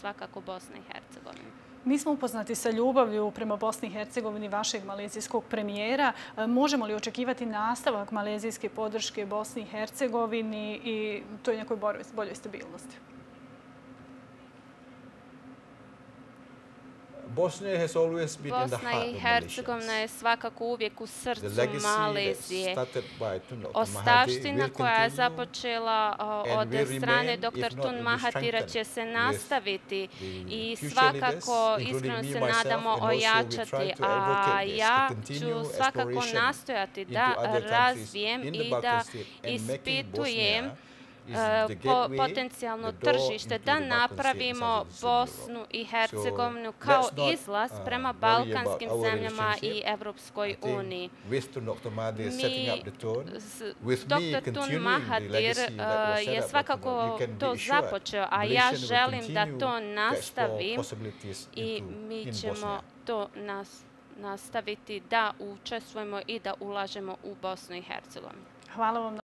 svakako Bosna i Hercegovina. Mi smo upoznati sa ljubavlju prema Bosni i Hercegovini vašeg malezijskog premijera. E, možemo li očekivati nastavak malezijske podrške Bosni i Hercegovini i toj nekoj boljoj stabilnosti? Bosna i Hercegovina je svakako uvijek u srcu Malezije. Ostavština koja je započela od strane dr. Tun Mahatira će se nastaviti i svakako iskreno se nadamo ojačati. A ja ću svakako nastojati da razvijem i da ispitujem E, potencijalno tržište da napravimo Bosnu i Hercegovinu kao izlaz prema balkanskim zemljama i Evropskoj uniji. Dr. Tun Mahatir e, je svakako to započeo, a ja želim da to nastavim i mi ćemo to nastaviti da učestvujemo i da ulažemo u Bosnu i Hercegovinu. Hvala vam.